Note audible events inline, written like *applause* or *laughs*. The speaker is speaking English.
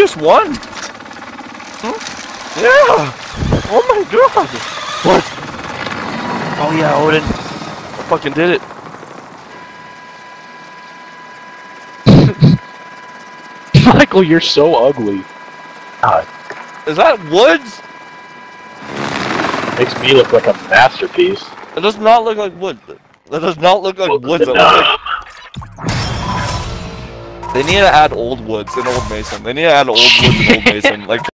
just won. Hmm? Yeah. Oh my god. What? Oh yeah, Odin. I fucking did it. *laughs* Michael, you're so ugly. God, Is that woods? makes me look like a masterpiece. It does not look like wood. That does not look like woods. It looks like... They need to add old woods and Old Mason. They need to add old woods and Old *laughs* Mason. Like